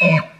Oh.